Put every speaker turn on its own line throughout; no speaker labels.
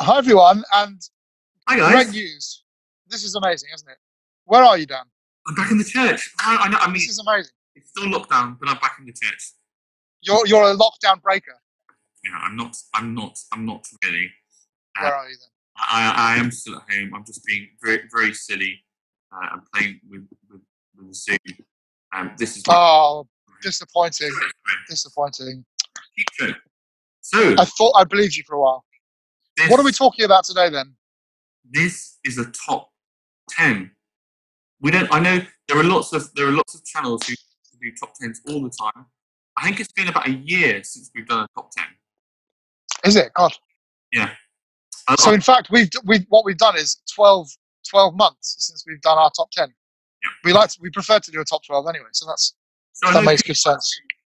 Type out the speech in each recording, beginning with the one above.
Hi everyone, and
Hi guys.
great news. This is amazing, isn't it? Where are you, Dan?
I'm back in the church. I, I, I mean,
this is amazing.
It's still lockdown, but I'm back in the church.
You're you're a lockdown breaker.
Yeah, I'm not. I'm not. I'm not really. Uh,
Where are you then?
I, I am still at home. I'm just being very, very silly. Uh, I'm playing with with, with Zoom. Um, this is
Oh, disappointing. Disappointing.
So
I thought I believed you for a while.
This,
What are we talking about today then?
this is a top ten. We don't. I know there are lots of there are lots of channels who do top tens all the time. I think it's been about a year since we've done a top ten.
Is it? God.
I- uh,
So uh, in fact, we've we've, what we've done is 12, 12 months since we've done our top ten.
Yeah.
We like to, we prefer to do a top twelve anyway, so that's
So
that makes good sense.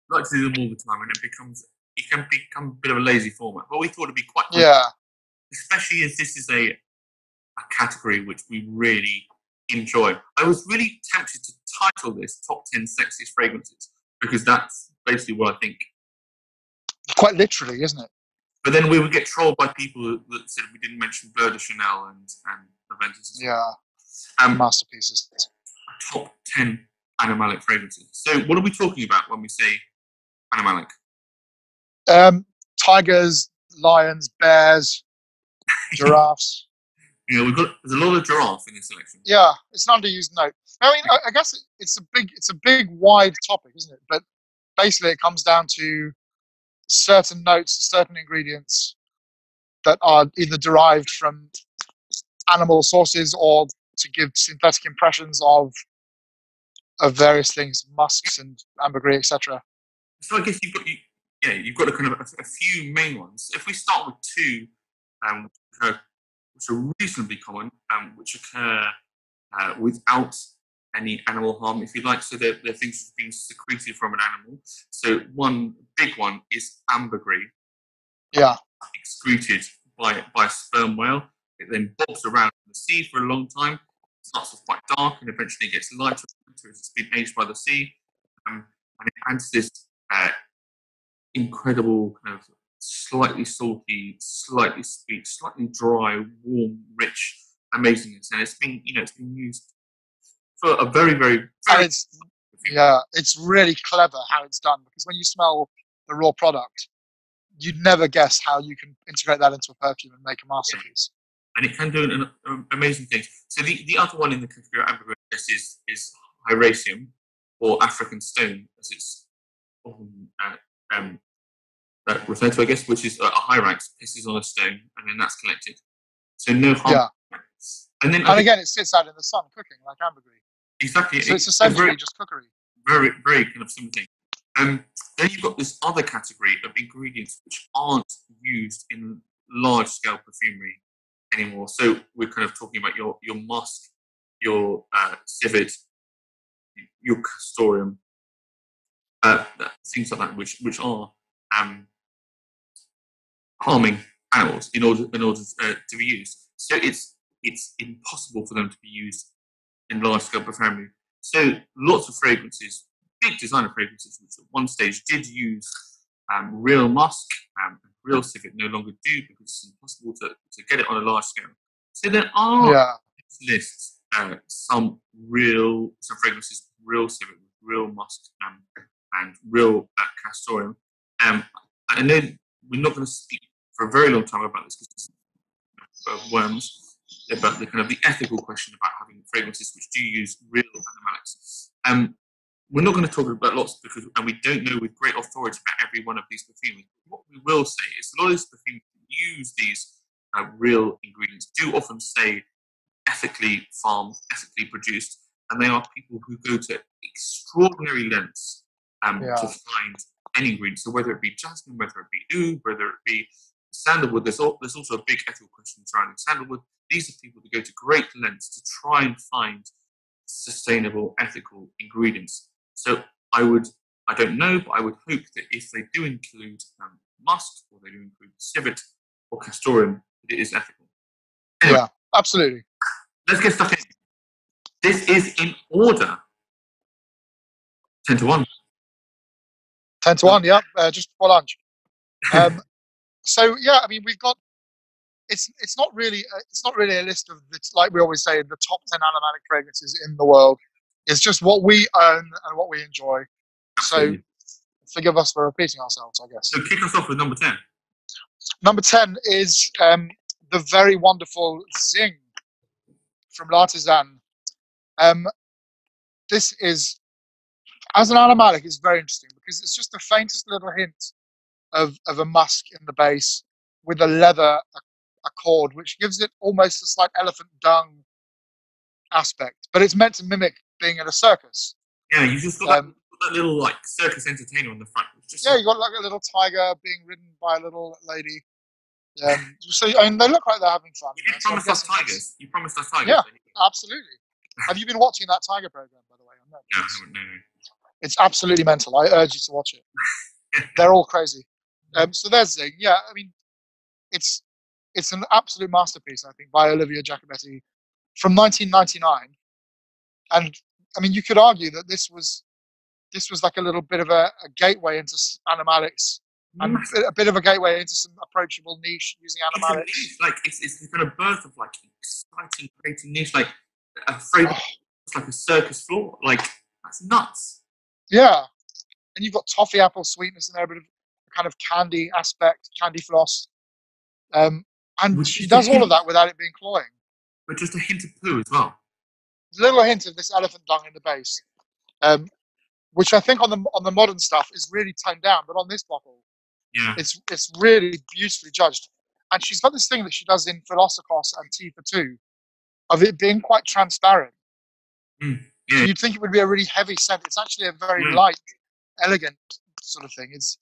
like to do them all the time, and it becomes it can become a bit of a lazy format. But we thought it'd be quite
Yeah.
Especially as this is a a category which we really enjoy. I was really tempted to title this "Top Ten Sexiest Fragrances" because that's basically what I think.
Quite literally, isn't it?
But then we would get trolled by people that said we didn't mention Bleu de Chanel and and Aventus.
Yeah.
Um,
Masterpieces.
top ten animalic fragrances. So what are we talking about when we say animalic?
Um, tigers, lions, bears, giraffes.
Know, we've got there's a lot of giraffe in this selection.
Yeah, it's an underused note. I mean, I, I guess it, it's a big, it's a big, wide topic, isn't it? But basically, it comes down to certain notes, certain ingredients that are either derived from animal sources or to give synthetic impressions of of various things, musks and ambergris, etc.
So I guess you've got you, yeah, you've got a kind of a, a few main ones. If we start with two, um, which are, which are reasonably common, um, which occur uh, without any animal harm, if you like. So they're, they're things being secreted from an animal. So one big one is ambergris,
Yeah,
excreted by by a sperm whale. It then bobs around in the sea for a long time. It Starts off quite dark and eventually gets lighter until it's been aged by the sea. Um, and it adds this uh, incredible kind of slightly salty, slightly sweet, slightly dry, warm, rich amazingness. And it's been, you know, it's been used for a very, very,
and
very
it's yeah, it's really clever how it's done because when you smell the raw product, you'd never guess how you can integrate that into a perfume and make a masterpiece.
and it can do an, an amazing things. So the, the other one in the category of ambergris is is hyraceum or African stone, as it's often uh, um, uh, referred to, I guess, which is a, a hyrax pisses on a stone and then that's collected. So no harm.
Yeah.
And then
And
think
again, it sits out in the sun cooking like ambergris.
exactly,
So it's
very,
essentially just cookery.
very, very kind of similar thing. Um, then you've got this other category of ingredients which aren't used in large scale perfumery anymore. So we're kind of talking about your your musk, your uh, civet, your castoreum, uh, things like that, which which are um, harming animals in order in order uh, to be used. So it's it's impossible for them to be used in large scale perfumery. So lots of fragrances, big designer fragrances, which at one stage did use um, real musk, um, and real civet no longer do because it's impossible to, to get it on a large scale. So there are
Yeah,
lists uh, some real some fragrances real civet real musk um, and real uh, castoreum. Um, I know we're not going to speak for a very long time about this because uh, worms, about the kind of the ethical question about having fragrances which do use real animalics. Um, we're not going to talk about lots because, and we don't know with great authority about every one of these perfumes. What we will say is a lot of these perfumes use these uh, real ingredients do often say ethically farmed, ethically produced, and they are people who go to extraordinary lengths um,
Yeah.
to find any ingredient. So whether it be jasmine, whether it be oud, whether it be sandalwood, there's, al- there's also a big ethical question surrounding sandalwood. These are people that go to great lengths to try and find sustainable, ethical ingredients. So I would, I don't know, but I would hope that if they do include um, musk or they do include civet or castoreum, that it is ethical. Anyway,
yeah, absolutely.
let's get stuck in. This is in order. 10 to 1.
Ten to one. Yeah, uh, just before lunch. Um, so yeah, I mean, we've got it's it's not really uh, it's not really a list of the, like we always say the top ten animalic fragrances in the world. It's just what we own and what we enjoy. So forgive us for repeating ourselves, I guess.
So kick us off with number ten.
Number 10 is um, the very wonderful Dzing from L'Artisan. Um, this is, as an animalic, it's very interesting because it's just the faintest little hint of, of a musk in the base with a leather a- accord, which gives it almost a slight elephant dung aspect. But it's meant to mimic being in a circus.
Yeah, you just got that,
Um,
that little like circus entertainer on the front.
Yeah, you got like a little tiger being ridden by a little lady. Um, so I mean, they look like they're having fun.
you did
So
promise us tigers. You promised us tigers.
Yeah.
so
Absolutely. Have you been watching that Tiger program, by the way?
No, haven't. No, no.
It's absolutely mental. I urge you to watch it. They're all crazy. Um, so there's Dzing. Yeah, I mean, it's it's an absolute masterpiece, I think, by Olivia Giacobetti from 1999. And I mean, you could argue that this was this was like a little bit of a, a gateway into animalics and
Massive.
a bit of a gateway into some approachable niche using
It's
animalics.
niche, like it's, it's kind of birth of like exciting, creating niche, like a
Oh.
it's like a circus floor. Like that's nuts.
Yeah, and you've got toffee apple sweetness in there, a bit of kind of candy aspect, candy floss. Um, and she does all of that without it being cloying.
But just a hint of poo as well.
A little hint of this elephant dung in the base, um, which I think on the on the modern stuff is really toned down, but on this bottle,
Yeah.
it's it's really beautifully judged. And she's got this thing that she does in Philosykos and Tea for Two, of it being quite transparent.
Mm, yeah.
you'd think it would be a really heavy scent. It's actually a very light, elegant sort of thing. It's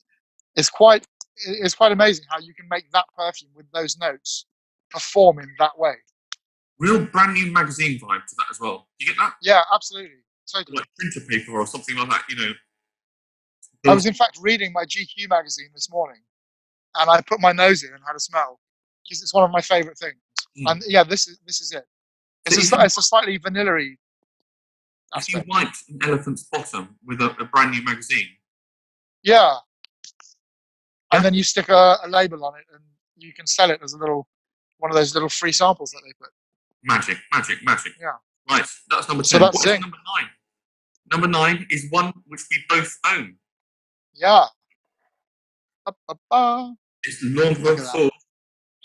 it's quite it's quite amazing how you can make that perfume with those notes perform in that way.
Real brand new magazine vibe to that as well. Do you get that?
Yeah, absolutely, totally.
Like printer paper or something like that, you know.
I was in fact reading my GQ magazine this morning, and I put my nose in and had a smell because it's one of my favourite things.
Mm.
And yeah, this is this is it. It's
So
a, it's a slightly vanilla-y
if you wiped an elephant's bottom with a, a brand new magazine,
Yeah. And then you stick a, a label on it, and you can sell it as a little one of those little free samples that they put.
magic, magic, magic.
Yeah.
Right, that's number
So
ten.
that's
number nine? Number nine is one which we both own.
Yeah. Ba, ba, ba.
It's L'Ombre
at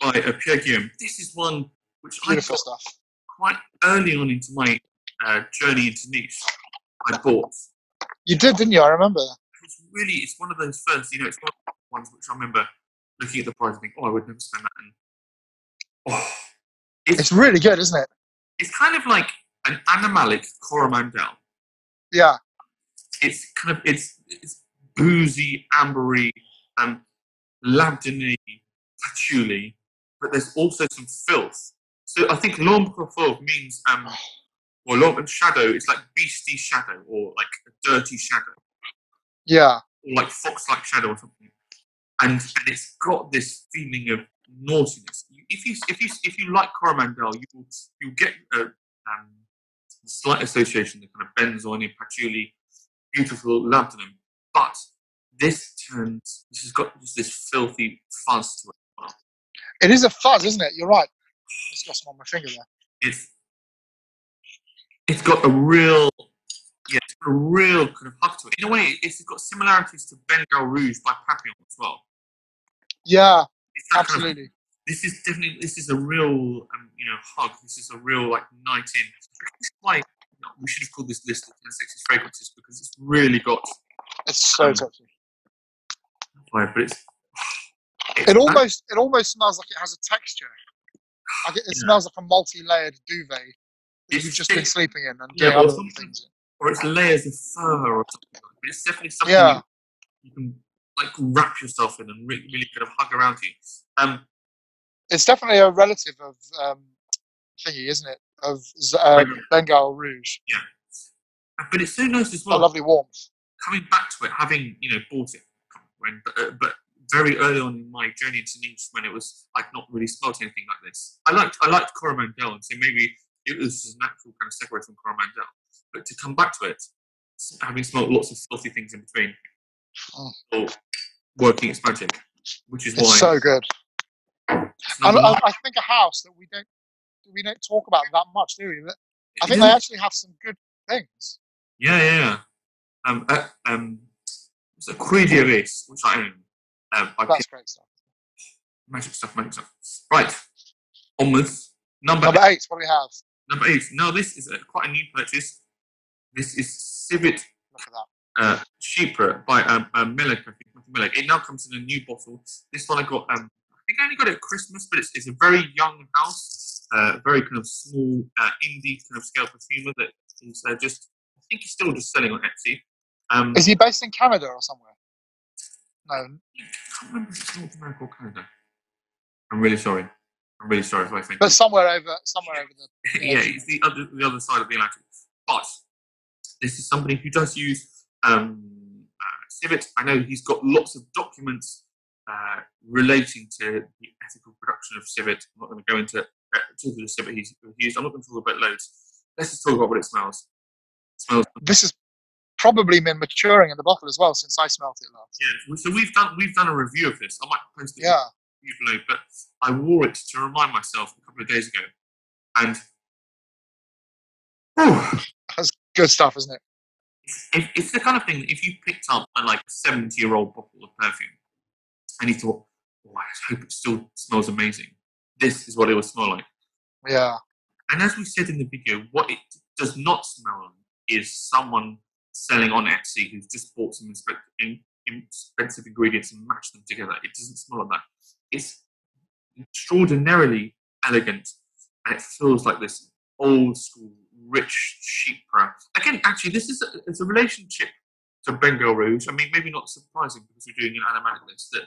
by Pierre Guillaume. This is one which I
Beautiful
got
stuff.
quite early on into my uh, journey into niche. I bought.
You did, didn't you? I remember.
It's really, it's one of those first, you know, it's one ones which I remember looking at the price and think, oh, I would never spend that. And oh, it's,
It's really good, isn't it?
it's kind of like an animalic Coromandel.
Yeah.
It's kind of, it's, it's boozy, ambery, and labdeny, patchouli, but there's also some filth. So I think l'ombre fauve means, um, or l'ombre shadow, it's like beastie shadow, or like a dirty shadow.
Yeah.
or like fox-like shadow or something, and and it's got this feeling of naughtiness. If you if you if you like Coromandel, you will you get a um, slight association, the kind of benzoin and patchouli, beautiful labdanum, but this turns this has got just this filthy fuzz to it.
It is a fuzz, isn't it? You're right. It's got some on my finger there.
It's it's got a real yeah, it's got a real kind of hug to it. In a way, it's got similarities to Bengal Rouge by Papillon as well.
Yeah,
It's that kind of
absolutely.
this is definitely this is a real um, you know hug. This is a real like night in. This is why you know, we should have called this list of 10 sexiest fragrances because it's really got
It's so
Um,
touchy.
vibe, but it's
It almost it almost smells like it has a texture. Like it, it
Yeah.
smells like a multi-layered duvet that
It's
you've just been sleeping in and
Yeah, or
other things.
or it's layers of fur or something. like that. But it's definitely something
Yeah.
you, you can like wrap yourself in and really, really kind of hug around you. Um,
It's definitely a relative of um, thingy, isn't it? Of um, Bengal Rouge.
Yeah, but it's so nice as
A
well.
lovely warmth.
coming back to it, having you know bought it when, but, uh, but very early on in my journey into niche, when it was like not really smelt anything like this. I liked I liked Coromandel, and so maybe it was just a natural kind of segue from Coromandel. But to come back to it, having smelt lots of filthy things in between, Or working its magic, which is
It's
why
so good.
It's
I, I. I think a house that we don't we don't talk about that much, do we? I think they actually have some good things.
Yeah, yeah, yeah. Um, uh, um, it's a Corridia race, which I own. Uh, by
That's great stuff.
magic stuff, magic stuff. Right, onwards. Number
Number eight, what do we have?
Number eight. Now, this is a, quite a new purchase. This is Civet
Look at that.
Uh, Chypre by um, Meleg, I think. Meleg. It now comes in a new bottle. This one I got, um, I think I only got it at Christmas, but it's, it's a very young house, uh, very kind of small uh, indie kind of scale perfumer that is uh, just, I think he's still just selling on Etsy. Um,
Is he based in Canada or somewhere? No.
I can't remember if it's North America or Canada. I'm really sorry. I'm really sorry if I think.
But somewhere over somewhere over the
yeah, it's the other the other side of the Atlantic. But this is somebody who does use um, uh, Civet. I know he's got lots of documents uh, relating to the ethical production of Civet. I'm not going to go into uh, the Civet he's used. I'm not going to talk about loads. Let's just talk about what it smells. It smells.
this has probably been maturing in the bottle as well since I smelt it last.
Yeah. So we've done we've done a review of this. I might post it.
Yeah.
you below, but I wore it to remind myself a couple of days ago, and.
That's good stuff, isn't it?
It, it's the kind of thing that if you picked up a like seventy year old bottle of perfume and you thought, "Oh, I hope it still smells amazing," this is what it would smell like.
Yeah.
And as we said in the video, what it does not smell like is someone selling on Etsy who's just bought some expensive ingredients and mashed them together. It doesn't smell like that. It's extraordinarily elegant, and it feels like this old school, rich sheep brown. Again, actually, this is a, it's a relationship to Bengal Rouge. I mean, maybe not surprising because we're doing an animalic list that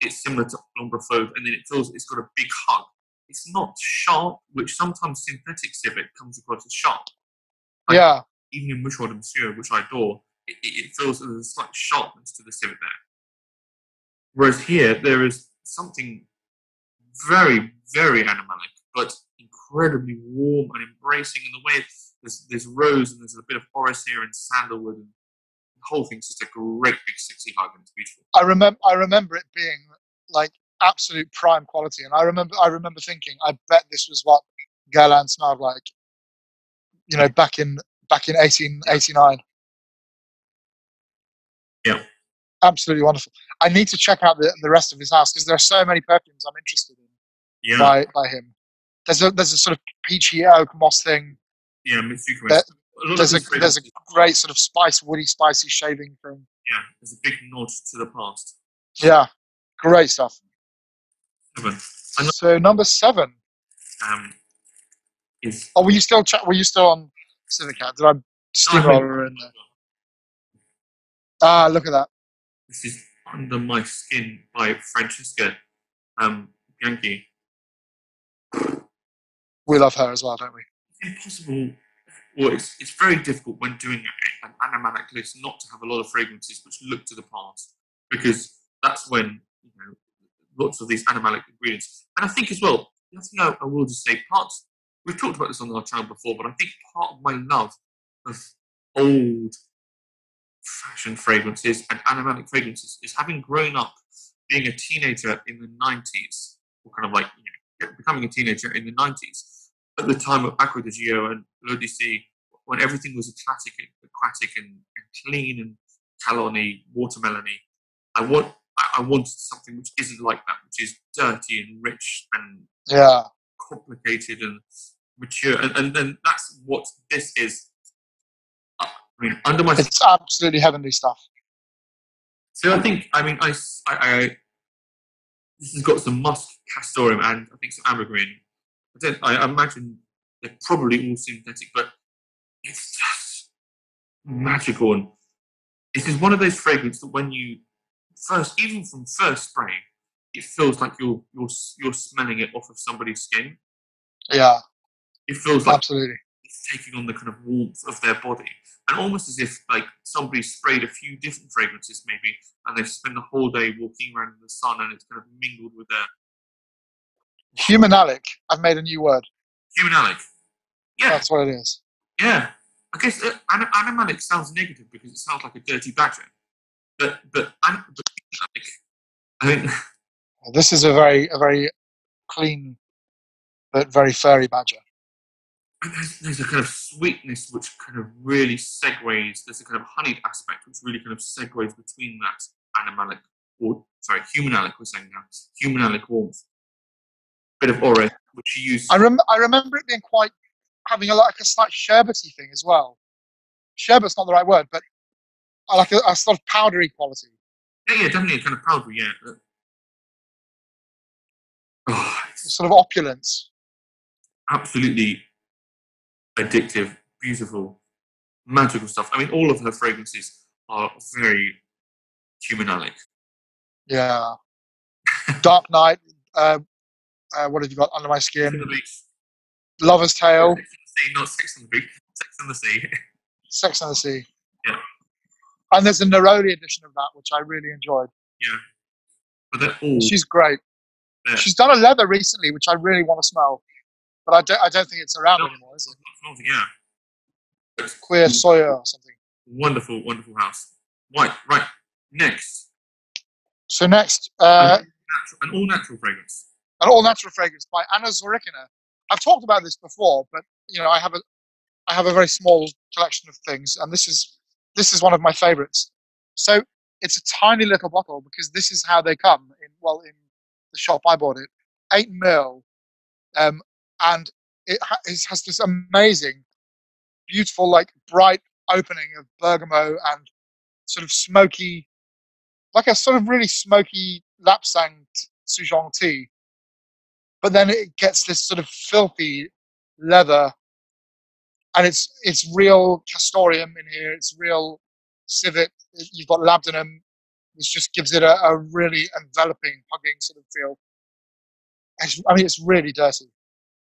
it's similar to Fauve, and then it feels it's got a big hug. It's not sharp, which sometimes synthetic civet comes across as sharp. Like,
Yeah.
Even in Mouchoir de Monsieur, which I adore, it, it it feels there's a slight sharpness to the civet there. Whereas here, there is something very, very animalic, but incredibly warm and embracing in the way there's, there's rose and there's a bit of forest here and sandalwood, and the whole thing's just a great big sexy hug and it's beautiful.
I remember I remember it being like absolute prime quality and I remember I remember thinking I bet this was what Guerlain smelled like you know back in back in 1889
Yeah.
absolutely wonderful. I need to check out the, the rest of his house because there are so many perfumes I'm interested in
Yeah,
by, by him there's a there's a sort of peachy oak moss thing
yeah, Mitsuko
There-
is. A
there's a there's a great sort of spice woody spicy shaving thing
yeah, there's a big nod to the past.
yeah great stuff
Seven.
So number seven
Um, is
Oh, were you still ch- were you still on? Did I steamroller in there? Ah, look at that.
This is Under My Skin by Francesca um, Bianchi.
We love her as well, don't we?
It's impossible, or it's, it's very difficult when doing an animalic list not to have a lot of fragrances which look to the past, because that's when, you know, lots of these animalic ingredients. And I think as well, the thing I, will just say, parts, we've talked about this on our channel before, but I think part of my love of old fashion fragrances and animalic fragrances is having grown up being a teenager in the 90s, or kind of like you know, becoming a teenager in the 90s, at the time of Acqua di Gio and L'Eau d'Issey, when everything was aquatic, aquatic and, and clean and calony, watermelony. I want I I wanted something which isn't like that, which is dirty and rich and
Yeah.
complicated and mature, and, and then that's what this is. I mean, under my
It's absolutely heavenly stuff.
so I think I mean I this has got some musk, castoreum, and I think some ambergris. I don't. I imagine they're probably all synthetic, but it's just magical. And this is one of those fragrances that when you first, even from first spray, it feels like you're you're you're smelling it off of somebody's skin.
Yeah,
It feels like
absolutely.
it's taking on the kind of warmth of their body, and almost as if like somebody sprayed a few different fragrances maybe, and they've spent the whole day walking around in the sun, and it's kind of mingled with their
Humanalic. I've made a new word.
humanalic. Yeah,
That's what it is.
yeah. I guess uh, anim- animalic sounds negative because it sounds like a dirty badger, but but, an- but humanic, I think
This is a very a very clean but very furry badger.
And there's, there's a kind of sweetness which kind of really segues. There's a kind of honeyed aspect which really kind of segues between that animalic or sorry, humanalic. We're saying now humanalic warmth. Bit of aura which you use.
I, rem- I remember it being quite having a like a slight sherbety thing as well. Sherbet's not the right word, but I like a, a sort of powdery quality.
Yeah, yeah, definitely a kind of powdery. Yeah. Oh,
sort of opulence.
absolutely addictive, beautiful, magical stuff. I mean, all of her fragrances are very humanalic.
Yeah. Dark Night. Uh, uh, what have you got under my skin? Lover's Tale.
Sex on the sea, not sex on the beach. Sex on the sea.
Sex on the Sea.
Yeah.
And there's a Neroli edition of that, which I really enjoyed. Yeah.
But they're all
She's great.
there.
She's done a leather recently, which I really want to smell, but I don't. I don't think it's around
No.
anymore, is it?
Yeah.
Queer Soya or something.
Wonderful, wonderful house. Right, right. Next,
So next, uh,
natural, an all natural fragrance.
An all natural fragrance by Anna Zworykina. I've talked about this before, but you know, I have a, I have a very small collection of things, and this is this is one of my favorites. So it's a tiny little bottle because this is how they come in. Well, in the shop I bought it, eight mil, um, and it, ha- it has this amazing, beautiful, like bright opening of bergamot and sort of smoky, like a sort of really smoky lapsang souchong tea. But then it gets this sort of filthy leather, and it's it's real castoreum in here. It's real civet. You've got labdanum, which just gives it a, a really enveloping, hugging sort of feel. It's, I mean, it's really dirty.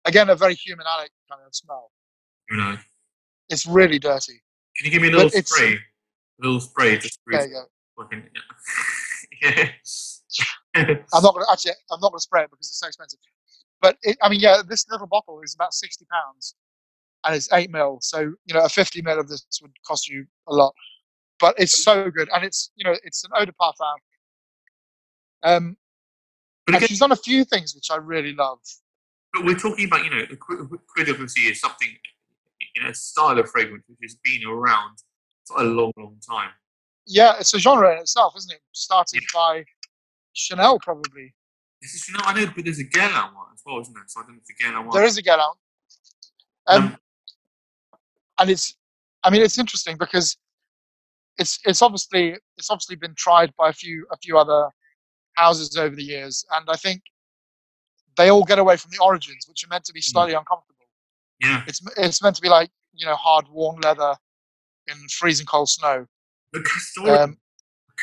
Again, a very humanalic kind of smell.
Know.
It's really dirty.
Can you give me a little
it's-
spray? A little spray, just
There you go.
fucking. Yeah.
I'm not gonna actually. I'm not gonna spray it because it's so expensive. But it, I mean, yeah, this little bottle is about sixty pounds, and it's eight mil. So you know, a fifty mil of this would cost you a lot. But it's so good, and it's you know, it's an eau de parfum. Um,
but again,
she's done a few things which I really love.
but we're talking about you know the credibility is something in a style of fragrance which has been around for a long, long time.
Yeah, it's a genre in itself, isn't it? Started by Chanel, probably.
Is, you know, I know, but there's a Guerlain one as well, isn't there? So I don't know if the Guerlain one.
There is a get. Um,
Um,
and it's I mean it's interesting because it's it's obviously it's obviously been tried by a few a few other houses over the years, and I think they all get away from the origins, which are meant to be slightly uncomfortable.
yeah,
It's it's meant to be like you know hard worn leather in freezing cold snow.
Castoreum,
Um,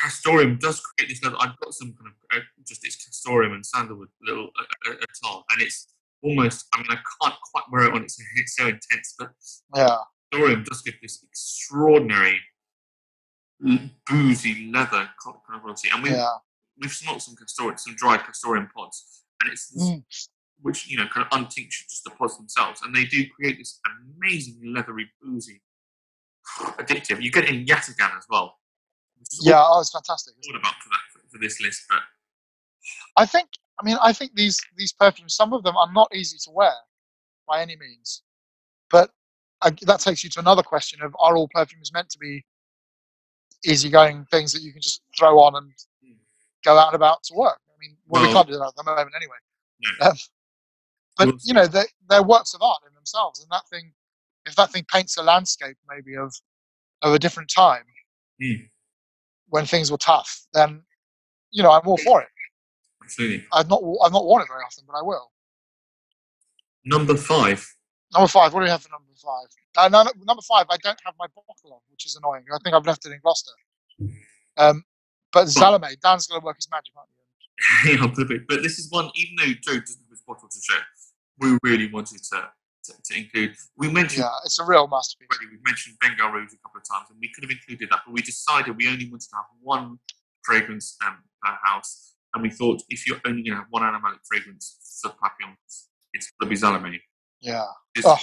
Castoreum does create this level. I've got some kind of uh, just it's Castoreum and sandalwood little uh, uh, uh, and it's almost. I mean, I can't quite wear it on. It's, it's so intense, but
yeah,
Castoreum does give this extraordinary boozy leather kind of quality, and we
yeah,
we've smoked some Castoreum, some dried Castoreum pods, and it's this,
Mm.
which you know kind of untinctured just the pods themselves, and they do create this amazing leathery boozy addictive. You get it in Yatagan as well.
Yeah. Oh, it's fantastic.
all about for that for, this list, but
I think I mean I think these these perfumes, some of them are not easy to wear by any means, but uh, that takes you to another question of are all perfumes meant to be easygoing things that you can just throw on and go out and about to work? I mean, well, we
Well-
can't do that at the moment anyway.
No.
Um, but
Well-
you know, they're, they're works of art in themselves, and that thing, if that thing paints a landscape maybe of of a different time
Mm.
When things were tough, then you know I'm all for it.
absolutely.
I've not I've not worn it very often, but I will.
Number five.
Number five. What do we have for number five? Uh, no, no, number five. I don't have my bottle on, which is annoying. I think I've left it in Gloucester. Um, but Salome, Dan's going to work his magic, aren't you?
yeah, but, but this is one. Even though Joe doesn't have his bottle to show, we really wanted to to, to include. We mentioned
Yeah, it's a real masterpiece.
already. We've mentioned Bengal Rouge a couple of times, and we could have included that, but we decided we only wanted to have one fragrance um, per house, and we thought if you're only going to have one animalic fragrance for papillons, it's the be
Yeah. Oh,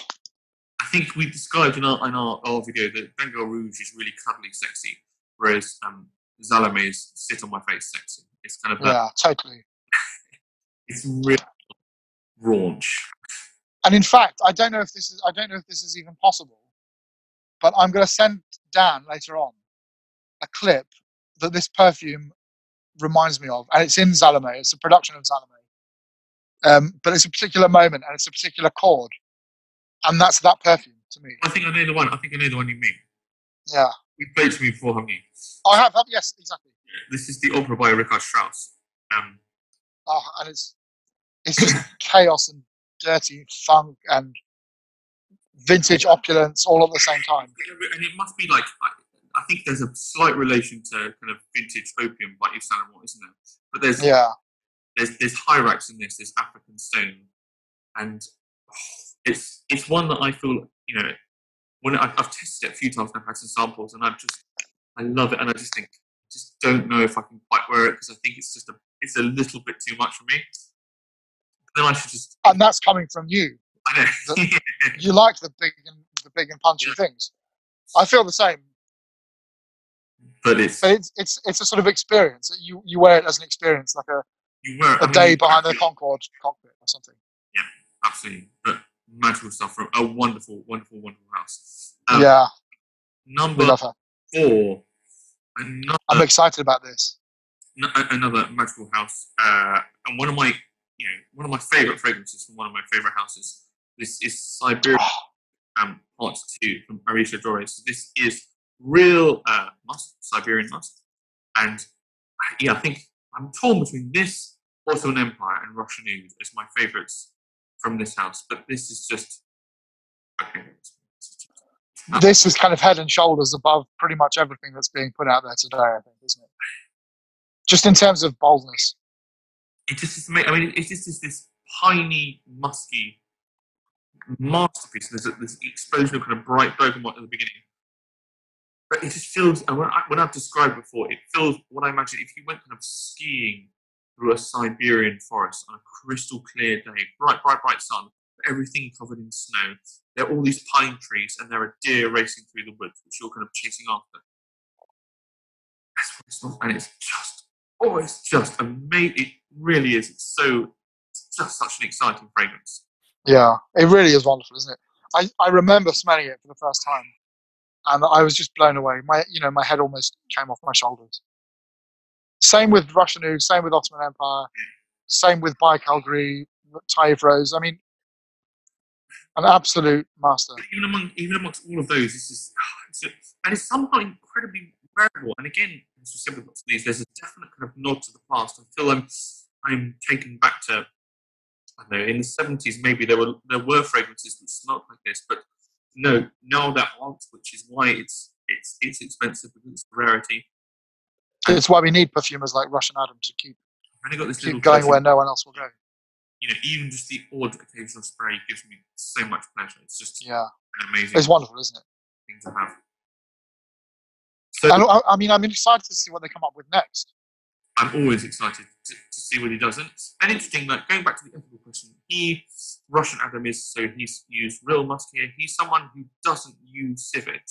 I think we described in our, in our, our video that Bengal Rouge is really cuddly sexy, whereas um, Salome is sit on my face sexy. It's kind of
yeah, totally.
it's really raunch.
And in fact, I don't know if this is I don't know if this is even possible, but I'm going to send Dan later on a clip that this perfume reminds me of, and it's in Salome. It's a production of Salome, um, but it's a particular moment and it's a particular chord, and that's that perfume to me.
I think I know the one. I think I know the one you mean.
Yeah,
You played to me before, haven't you?
I have. have yes, exactly.
This is the opera by Richard Strauss. Um,
Oh, and it's it's just chaos and dirty funk and vintage opulence all at the same time.
and it must be like I, I think there's a slight relation to kind of vintage opium by Yves Saint Laurent, isn't there? But there's
Yeah,
there's there's hyrax in this, there's African stone, and it's it's one that I feel you know when I, I've tested it a few times and I've had some samples, and I just I love it, and I just think just don't know if I can quite wear it because I think it's just a it's a little bit too much for me. Then I should just
and that's coming from you.
I know.
You like the big and the big and punchy
Yeah.
things. I feel the same,
but it's
but it's it's it's a sort of experience. You you wear it as an experience, like a,
you wear I
a
mean,
day
you
behind the Concorde cockpit or something.
Yeah, absolutely, but magical stuff from a wonderful, wonderful, wonderful house. Um,
yeah,
Number four, another
I'm excited about this.
another magical house, uh, and one of my, you know, one of my favorite fragrances from one of my favorite houses. This is Siberia um, Part Two from Areej le Dore. So this is real uh, musk, Siberian musk, and yeah, I think I'm torn between this, Ottoman Empire, and Russian Oud as my favorites from this house. But this is just okay. it's- it's just-
This is kind of head and shoulders above pretty much everything that's being put out there today. I think, isn't it? Just in terms of boldness.
It just is ama- I mean, it just is this piney, musky masterpiece. There's a, this explosion of kind of bright bergamot at the beginning, but it just feels. And when, I, when I've described before, it feels what I imagine if you went kind of skiing through a Siberian forest on a crystal clear day, bright, bright, bright sun, everything covered in snow. There are all these pine trees, and there are deer racing through the woods, which you're kind of chasing after. That's what it smells, and it's just Oh, it's just amazing. It really is. It's so, it's just such an exciting fragrance.
Yeah, it really is wonderful, isn't it? I, I remember smelling it for the first time, and I was just blown away. My you know my head almost came off my shoulders. Same with Russian Oud, same with Ottoman Empire, same with Baikal Gris, Taif Rose. I mean, an absolute master.
Even among, even amongst all of those, it's just, ah, it's just- and it's somehow incredibly wearable. And again, as we said with lots of these, there's a definite kind of nod to the past. I feel I'm, I'm taken back to, I don't know, in the 70s, maybe there were there were fragrances that smelled like this, but no, now that aren't, which is why it's it's it's expensive because it's a rarity.
It's why we need perfumers like Russian Adam to keep
I've only got this
keep going where no one else will go.
you know, even just the odd occasional spray gives me so much pleasure. It's just
Yeah,
amazing
it's wonderful, isn't it?
thing to have. So
And I, mean, I'm excited to see what they come up with next.
I'm always excited to, to see what he does. And, and interesting, like going back to the ethical question, he, Russian Adam is, so he's used real musk here. He's someone who doesn't use civet.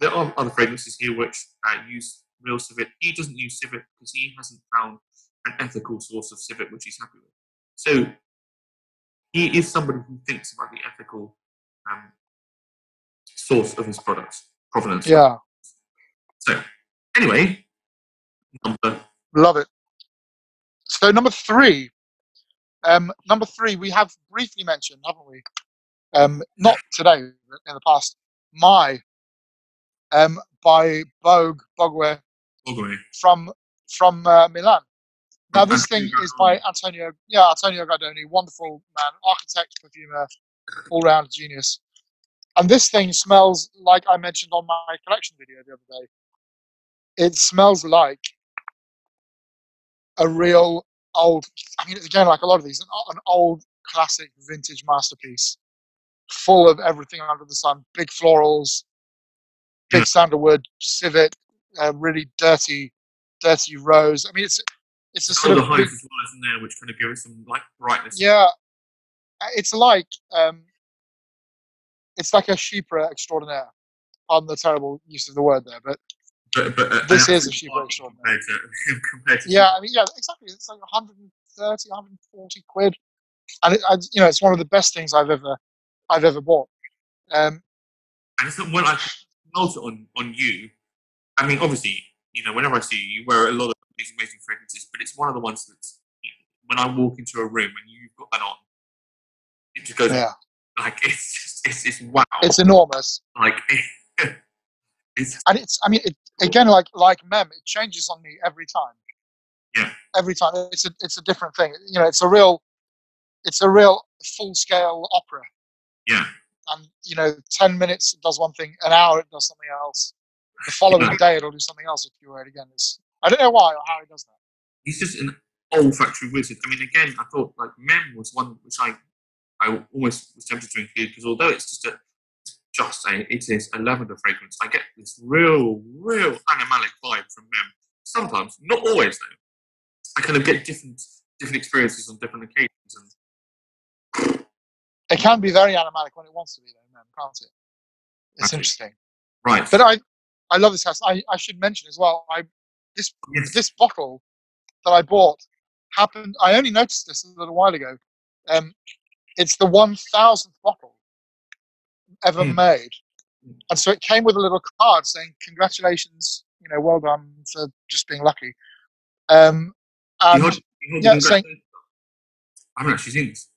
There are other fragrances here which uh, use real civet. He doesn't use civet because he hasn't found an ethical source of civet which he's happy with. So he is somebody who thinks about the ethical um, source of his products, provenance.
Yeah,
So anyway, number
love it. So number three, um, number three, we have briefly mentioned, haven't we? Um, not today, in the past. MAAI, um, by Bogue Bogue
Ogre.
from from uh, Milan. Now this thing is by Antonio, yeah, Antonio Gardoni, wonderful man, architect, perfumer, all-round genius. And this thing smells like I mentioned on my collection video the other day. It smells like a real old. I mean, again, like a lot of these, an, an old classic vintage masterpiece, full of everything under the sun. Big florals, big
Yeah.
sandalwood, civet, uh, really dirty, dirty rose. I mean, it's it's a sort
the
of
highs as well in there, which kind of give it some like brightness.
yeah. uh, It's like um, it's like a chypre extraordinaire. On the terrible use of the word there, but
but, but uh,
This is a
absolute
cheaper
bargain
extraordinary.
compared to compared to
yeah, I mean, yeah, exactly. It's like 130, 140 quid. and it, I, you know, it's one of the best things I've ever I've ever bought. Um,
And it's when I smelt it on, on you. I mean, obviously, you know, whenever I see you, you wear a lot of these amazing fragrances, but it's one of the ones that's when I walk into a room and you've got that on, it just goes
yeah,
like it's just it's, it's wow.
it's enormous,
like it's
and it's I mean, it, again, like like Mem, it changes on me every time.
Yeah.
every time it's a it's a different thing. You know, it's a real it's a real full scale opera.
yeah.
and you know, ten minutes it does one thing, an hour it does something else. The following
Yeah.
day it'll do something else if you wear it again. It's, I don't know why or how he does that.
He's just an olfactory wizard. I mean, again, I thought like Mem was one which I I almost was tempted to include because although it's just a just a it is a lavender fragrance, I get this real real animalic vibe from them. Sometimes, not always though. I kind of get different different experiences on different occasions, and
It can be very animalic when it wants to be, though, man, can't it? It's
Okay.
interesting.
right,
But I, I love this house. I, I should mention as well. I this
yes,
this bottle that I bought happened. I only noticed this a little while ago. Um, it's the one thousandth bottle ever
Hmm.
made, and so it came with a little card saying "Congratulations, you know, well done for just being lucky." Um,
You
and
you hold
yeah, saying-
I haven't actually seen this.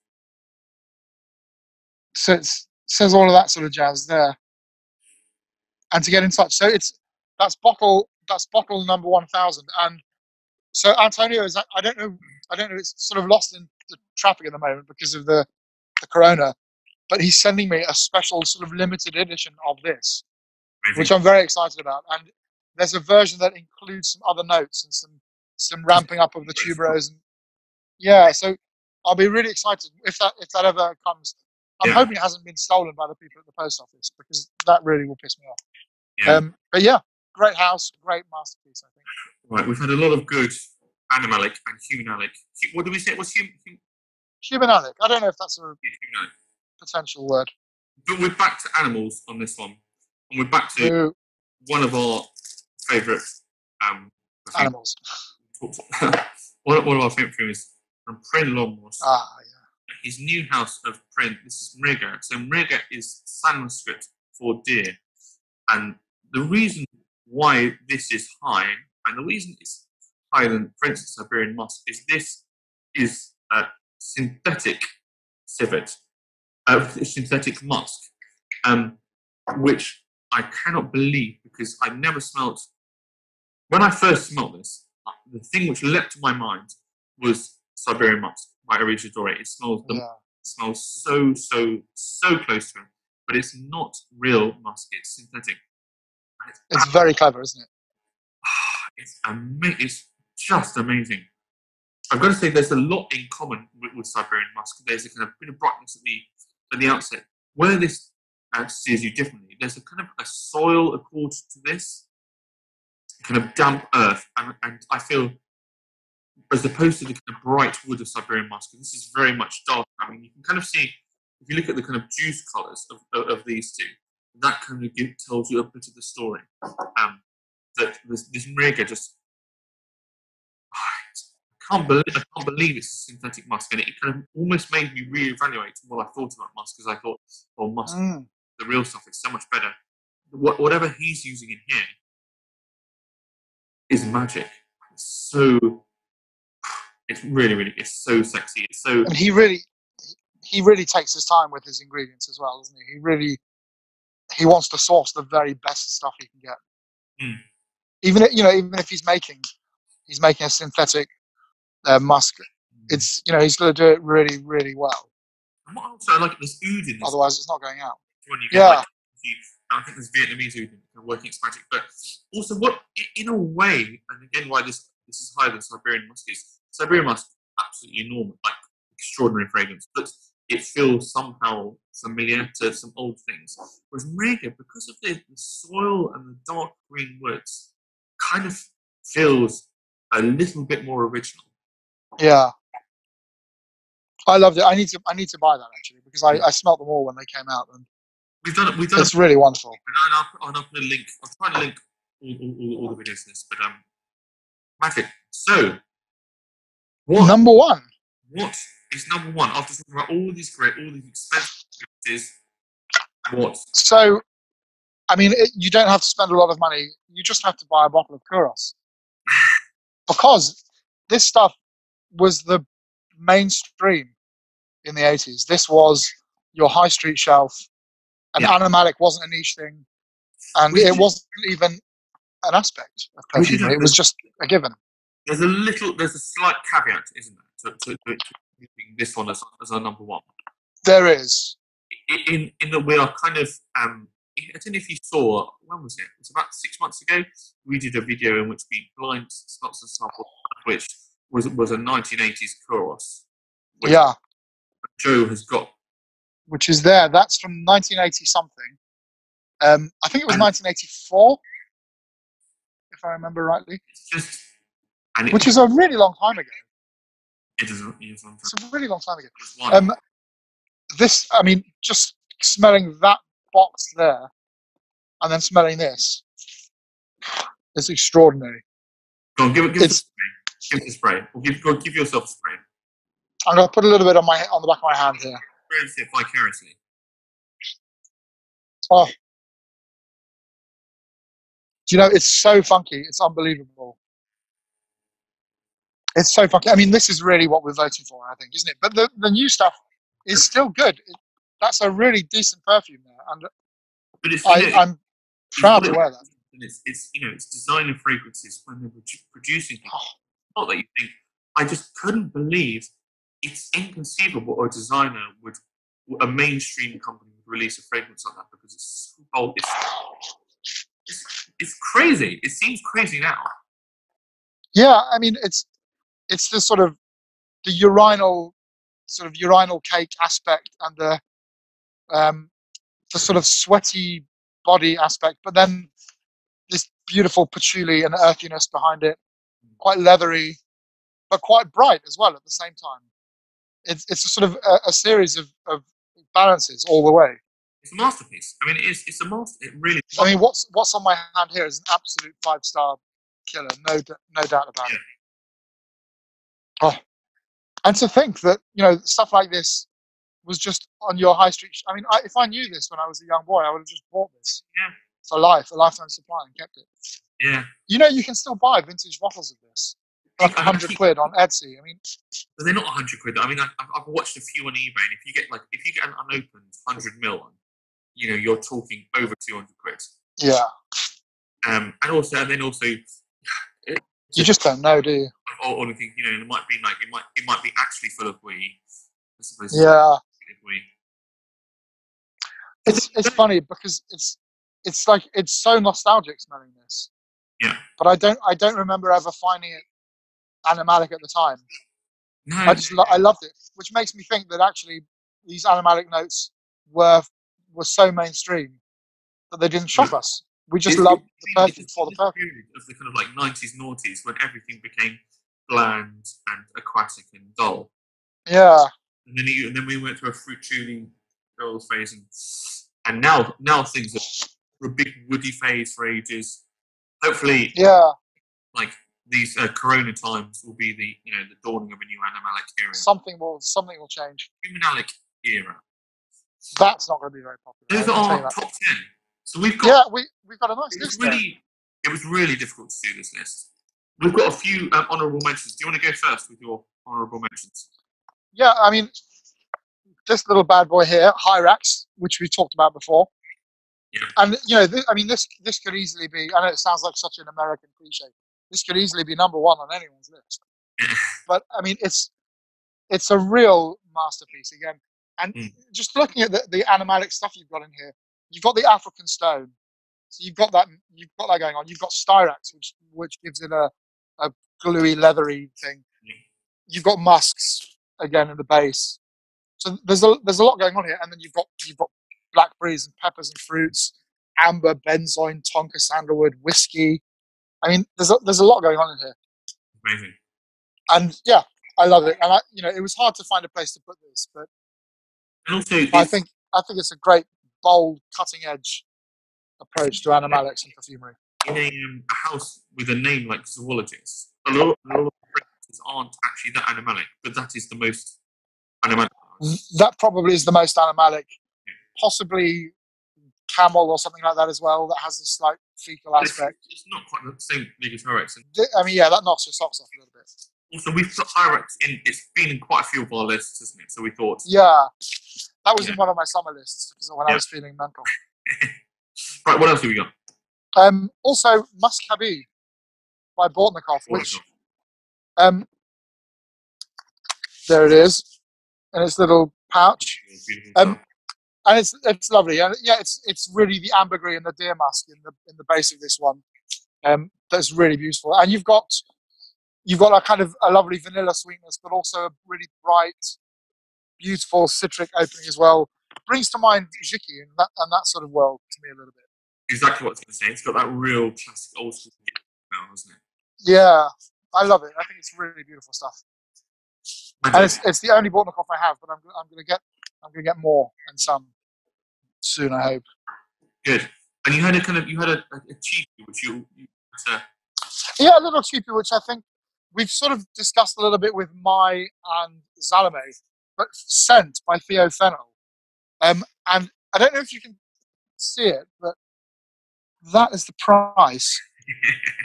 so it says all of that sort of jazz there. And to get in touch, so it's that's bottle that's bottle number one thousand, and so Antonio is I don't know I don't know it's sort of lost in the traffic at the moment because of the the corona, but he's sending me a special sort of limited edition of this,
Amazing.
which I'm very excited about. And there's a version that includes some other notes and some some ramping up of the tuberose and yeah, so I'll be really excited if that if that ever comes. I'm
Yeah.
hoping it hasn't been stolen by the people at the post office because that really will piss me off.
Yeah.
Um, but yeah, great house, great masterpiece. I think.
Right, we've had a lot of good animalic and humanalic. Hu- What do we say? What's hum, hum,
Humanalic. I don't know if that's a
yeah, humanalic?
Potential word.
But we're back to animals on this one, and we're back to
Ooh,
one of our favourite. Um,
animals.
one, one of our favourite films from Prin Lomos.
Ah, yeah.
His new house of Prin. This is Mriga. So Mriga is Sanskrit for deer, and the reason why this is high, and the reason it's higher than, for instance, Siberian musk, is this is a synthetic civet, uh, synthetic musk, um, which I cannot believe because I've never smelt. When I first smelt this, uh, the thing which leapt to my mind was Siberian musk by Areej le Dore. It smells the
yeah.
it smells so so so close to it, but it's not real musk. It's synthetic. It's,
It's very clever, isn't it?
it's ama- It's just amazing. I've got to say, there's a lot in common with, with Siberian musk. There's a kind of bit of brightness at the at the outset. Where this uh, sees you differently, there's a kind of a soil accord to this, kind of damp earth, and, and I feel as opposed to the kind of bright wood of Siberian musk, this is very much dark. I mean, you can kind of see if you look at the kind of juice colours of, of, of these two, that kind of tells you a bit of the story. Um, that this, this just can't believe I can't believe it's a synthetic musk, and it kind of almost made me reevaluate what I thought about musk because I thought, oh, musk,
Mm.
the real stuff, is so much better. What, whatever he's using in here is magic. It's so it's really, really, it's so sexy. It's so
And he really, he really takes his time with his ingredients as well, doesn't he? He really, he wants to source the very best stuff he can get.
Mm.
Even if- you know, even if he's making, he's making a synthetic uh, musk. It's you know he's going to do it really, really well.
And what also I like this oud in this
Otherwise, it's not going out.
one you get
Yeah.
like I think there's Vietnamese oud in working its magic. But also what in a way, and again why this this is higher than Siberian musk is Siberian musk absolutely enormous, like extraordinary fragrance, but it feels somehow familiar to some old things. Whereas Mriga, because of the, the soil and the dark green woods, kind of feels a little bit more original.
Yeah, I loved it. I need to, I need to buy that actually because I, I smelt them all when they came out, and
We've done it. We've done
it's really wonderful.
And I'll, I'll, put a link. I'll try to link all, all, all, all the videos to this. But um, magic. So, what
Number one,
What is number one. After talking about all these great, all these expensive what?
So, I mean, it, you don't have to spend a lot of money. You just have to buy a bottle of Kouros. Because this stuff was the mainstream in the 80s. This was your high street shelf. And
Yeah.
animalic wasn't a niche thing. And
We
it
should-
wasn't even an aspect of
We
perfume.
have
It was just a given.
There's a little, there's a slight caveat, isn't there, to, to, to, to this one as, as our number one.
There is.
In in that we are kind of, um, I don't know if you saw, when was it? It was about six months ago. We did a video in which we blind spots and samples, which was was a 1980s Kouros. Which
Yeah.
Joe has got.
Which is there. That's from 1980 something. Um, I think it was
And-
1984, if I remember rightly,
It's just, and it,
which is a really long time ago.
it is, it is on
It's a really long time ago. Um, this, I mean, just smelling that box there, and then smelling this, it's extraordinary.
go on, give it, give it a
it's-.
Give a spray. Give, go give yourself a spray.
I'm going to put a little bit on my on the back of my hand here.
Experience it vicariously.
Oh, do you know it's so funky? It's unbelievable. It's so funky. I mean, this is really what we're voting for, I think, isn't it? But the, the new stuff is still good. It, that's a really decent perfume there, and
But it's,
I,
know,
I'm proud to wear that.
and it's, it's you know it's designer fragrances when they're produ- producing.
Oh.
That you think I just couldn't believe it's inconceivable a designer would a mainstream company would release a fragrance like that because it's so bold. It's, it's, it's crazy. It seems crazy now.
Yeah, I mean, it's it's the sort of the urinal sort of urinal cake aspect and the um, the sort of sweaty body aspect, but then this beautiful patchouli and earthiness behind it, quite leathery, but quite bright as well at the same time. It's it's a sort of a, a series of, of balances all the way.
It's a masterpiece. I mean, it is. It's a master. It really.
I mean, what's what's on my hand here is an absolute five star killer, no no doubt about it. Oh, and to think that you know stuff like this was just on your high street. I mean, I, if I knew this when I was a young boy, I would have just bought this
Yeah.
For life, a lifetime supply, and kept it.
yeah.
You know, you can still buy vintage bottles of this, for like a
I
hundred quid on Etsy. I mean,
But they're not 100 quid. I mean, I, I've I've watched a few on eBay, and if you get like, if you get an unopened 100 mil one, you know, you're talking over 200 quid.
yeah,
Um, and also, and then also,
you just don't know, do you?
or, or anything, you know, it might be like, it might, it might be actually full of weed. As opposed to
Yeah, it's it's funny because it's it's like it's so nostalgic smelling this.
Yeah.
But I don't I don't remember ever finding it animalic at the time.
No,
I just lo- I loved it, which makes me think that actually these animalic notes were were so mainstream that they didn't shock us. We just
It's-
loved the perfume for the perfume.
period of the kind of like 90s, noughties when everything became bland and aquatic and dull.
Yeah,
and then you, and then we went through a fruit tuning girls phase, and and now now things are a big woody phase for ages. Hopefully,
yeah.
like these uh, Corona times will be the you know the dawning of a new animalic era,
Something will something will change.
humanalic era.
That's not going to be very popular.
Those are our top ten. So we've got.
Yeah, we we've got a nice
it was
list there.
really it was really difficult to do this list. We've got a few um, honourable mentions. Do you want to go first with your honourable mentions?
Yeah, I mean, this little bad boy here, Hyrax, which we talked about before.
Yeah.
And you know, th- I mean, this this could easily be. I know it sounds like such an American cliche. This could easily be number one on anyone's list. but I mean, it's it's a real masterpiece again. And
Mm.
just looking at the, the animalic stuff you've got in here, you've got the African stone. So you've got that you've got that going on. You've got styrax, which which gives it a, a gluey, leathery thing.
Yeah.
You've got musks again in the base. So there's a there's a lot going on here, and then you've got you've got blackberries and peppers and fruits, amber, benzoin, tonka sandalwood, whiskey. I mean, there's a, there's a lot going on in here,
Amazing.
and yeah, I love it. And I, you know, it was hard to find a place to put this, but I think I think it's a great, bold, cutting edge approach to animalics and perfumery.
in a, um, a house with a name like zoologist, a lot, a lot of fragrances aren't actually that animalic, but that is the most animalic.
That probably is the most animalic, possibly camel or something like that as well. That has a slight fecal aspect.
it's not quite the same big as.
I mean, yeah, that knocks your socks off a little bit.
also, we've put Hyrax in. It's been in quite a few of our lists, isn't it? So we thought,
Yeah, that was in one of my summer lists because when I was feeling mental.
right, what else have we got?
Um, also, Musk Khabib by Bortnikoff, which um, there it is in its little pouch, Um. And it's it's lovely. And yeah, it's it's really the ambergris and the deer musk in the in the base of this one. Um, that's really beautiful. And you've got you've got a kind of a lovely vanilla sweetness, but also a really bright, beautiful citric opening as well. Brings to mind Jicky and that and that sort of world to me a little bit.
exactly what I was going to say. It's got that real classic old school now, hasn't it?
Yeah, I love it. I think it's really beautiful stuff. And it's, it's the only Bortnikoff I have, but I'm, I'm gonna get I'm gonna get more and some soon. I hope.
Good. And you had a kind of you had a, a, cheapie which you, you uh,
Yeah, a little cheapy, which I think we've sort of discussed a little bit with MAAI and Salome, but Scent by Theo Fennell. Um, and I don't know if you can see it, but that is the price.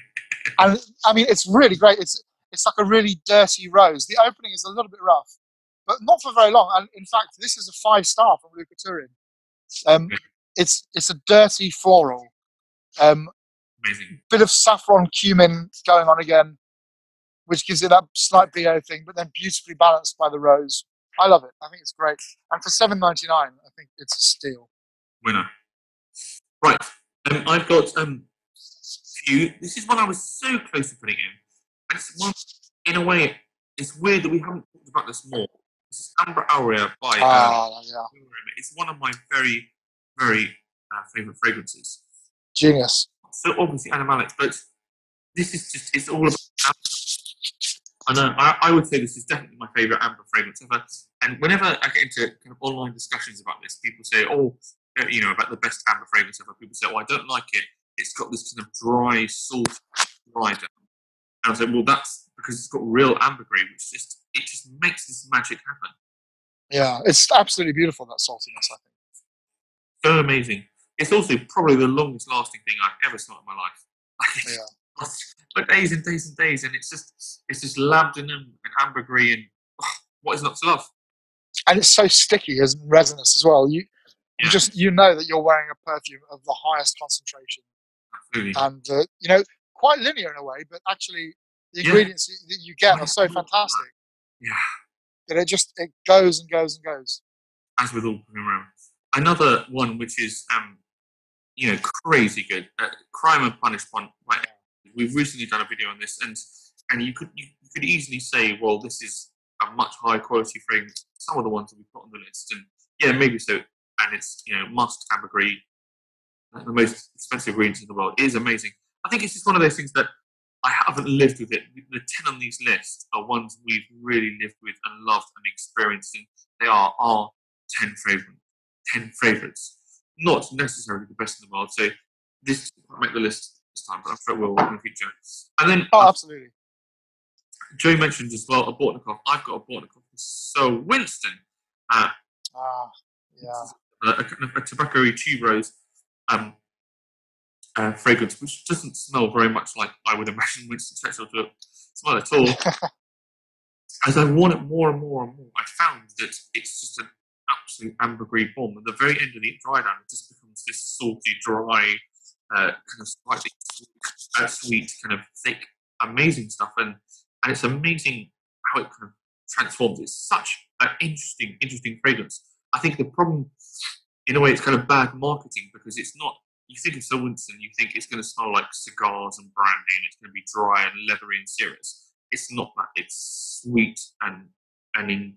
And I mean, it's really great. It's it's like a really dirty rose. The opening is a little bit rough, but not for very long. And in fact, this is a five star from Luca Turin. Um, it's it's a dirty floral. Um,
amazing.
bit of saffron cumin going on again, which gives it that slight BO thing, but then beautifully balanced by the rose. I love it. I think it's great. And for seven ninety nine, I think it's a steal.
winner. Right. Um, I've got um few. This is one I was so close to putting in. And it's one in a way it's weird that we haven't talked about this more. Ambra Aurea by um,
Ah, yeah,
it's one of my very, very uh, favourite fragrances.
genius.
So obviously animalics, but this is just it's all about amber. I know I, I would say this is definitely my favourite amber fragrance ever. And whenever I get into kind of online discussions about this, people say, "Oh, uh, you know, about the best amber fragrance ever." People say, "Oh, I don't like it. It's got this kind of dry, salty, dry down." And I said, "Well, that's because it's got real ambergris, which just it just makes this magic happen."
Yeah, it's absolutely beautiful that saltiness. I think.
So amazing. It's also probably the longest lasting thing I've ever smelled in my life. Like,
Yeah.
like days and days and days, and it's just it's just labdanum and ambergris, and oh, what is not to love?
And it's so sticky as resinous as well. You, you just you know that you're wearing a perfume of the highest concentration,
Absolutely.
and uh, you know quite linear in a way, but actually the ingredients you- that you get are so fantastic
yeah.
that it just it goes and goes and goes.
as with all Primavera. Another one which is, um, you know, crazy good. Uh, Crime and punishment. one. We've recently done a video on this, and and you could you, could easily say, well, this is a much higher quality fragrance. than Some of the ones that we put on the list, and yeah, maybe so. And it's you know musk ambergris, uh, the most expensive ingredients in the world, It is amazing. I think it's just one of those things that I haven't lived with it. The ten on these lists are ones we've really lived with and loved and experienced, and they are our ten favorite, ten favorites. Not necessarily the best in the world. So this make the list this time, but I'm sure it will in the future. And then
Oh,
uh,
absolutely.
Joe mentioned as well a Bortnikoff. I've got a Bortnikoff. Sir Winston, uh,
Ah, yeah.
a, a, a tobacco tuberose um, uh, fragrance, which doesn't smell very much like I would imagine Winston Churchill to smell at all. As I worn it more and more and more, I found that it's just an absolute ambergris bomb. At the very end of the dry down, it just becomes this salty, dry, uh, kind of slightly sweet, sweet, kind of thick, amazing stuff. And and it's amazing how it kind of transforms. It's such an interesting, interesting fragrance. I think the problem, in a way, it's kind of bad marketing because it's not. You think of Sir Winston, you think it's going to smell like cigars and brandy, and it's going to be dry and leathery and serious. It's not that. It's sweet and and in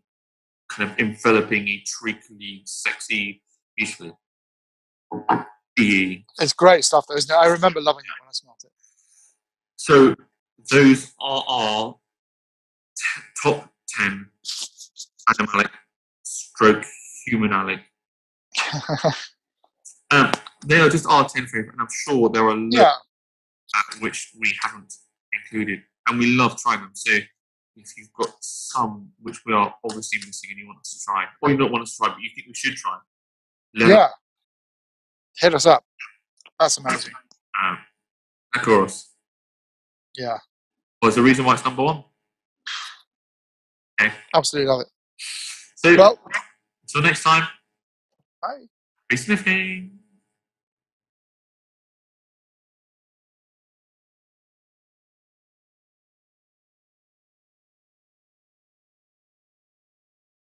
kind of enveloping, treacly, sexy, beautiful.
It's great stuff, though, isn't it? I remember loving it when I smelled it.
So those are our t- top ten animalic stroke humanalic. Um, they are just our ten favorite, and I'm sure there are
yeah,
which we haven't included, and we love trying them. So if you've got some which we are obviously missing and you want us to try, or you don't want us to try, but you think we should try, let
Yeah. Hit us up. That's amazing.
Um, of course.
Yeah.
What's the reason why it's number one?
Absolutely love it.
So,
Well,
until next time,
bye.
be sniffing.